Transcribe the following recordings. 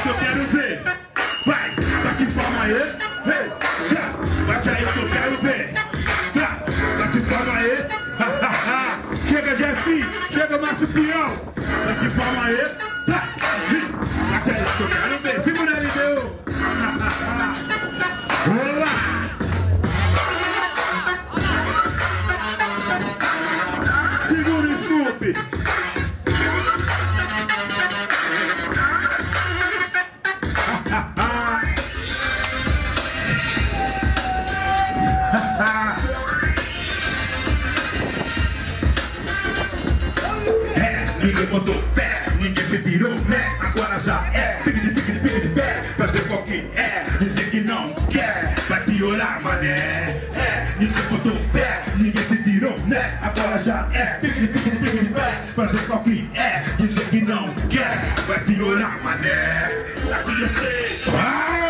isso que eu quero ver. Vai, bate palma aí. Bate aí que eu quero ver. Tá, bate palma aí. chega, Jeffy, chega, Márcio Pião. Bate palma aí. Tá, bate aí que eu quero ver. Segura aí, deu. Olá. Segura o Snoopy. Ninguém se virou, né? Agora já é, pique de pique de pique de pé, pra ver qual que é, dizer que não quer, vai piorar, mané. É, ninguém botou fé, ninguém se virou, né? Agora já é, pique de pique de pique de pé, pra ver qual que é, dizer que não quer, vai piorar, mané. Aqui eu sei, Uau!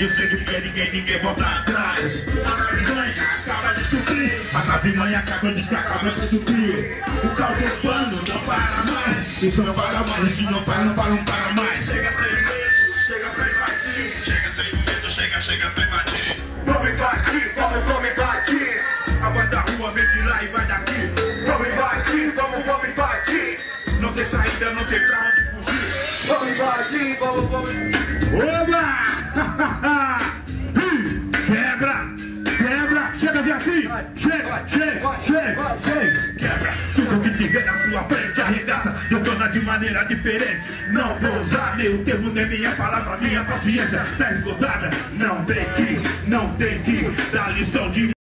eu sei do que é ninguém, ninguém volta atrás. A capitanha acaba de subir, a capitanha acaba de acaba de subir. O caos para mais, isso não para mais, isso não para, não para, não para mais. Chega sem medo, chega pra invadir. Chega sem medo, chega, chega pra invadir. Vamos invadir, vamos, vamos invadir. A voz da rua vem de lá e vai daqui. Vamos invadir, vamos, vamos invadir. Não tem saída, não tem pra onde fugir. Vamos invadir, vamos, vamos. Oba! Quebra! Quebra! Chega de aqui! Chega, chega, chega, chega! Quebra! Tudo que tiver na sua frente arregaça Detona de maneira diferente. Não vou usar meu termo nem minha palavra Minha paciência. Tá esgotada Não vem que, não tem que Dar lição de